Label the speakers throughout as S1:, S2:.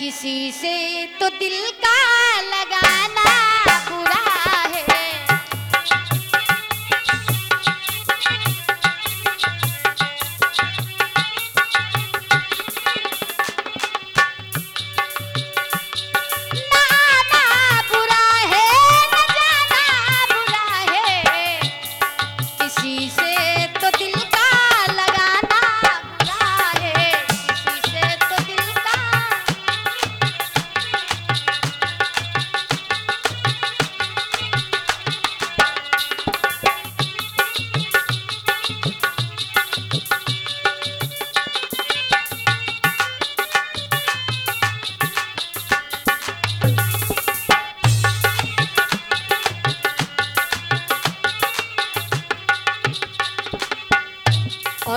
S1: किसी से तो दिल का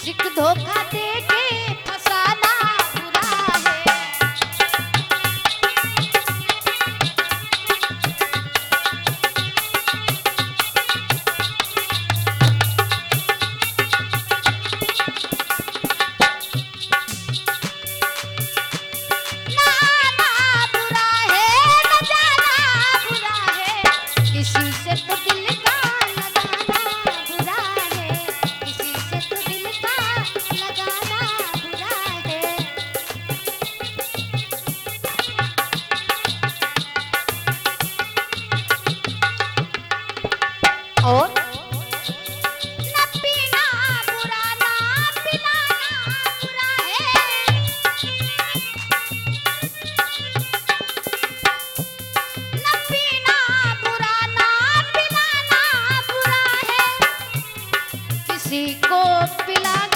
S1: आशिक धोखा दे के Si copilado.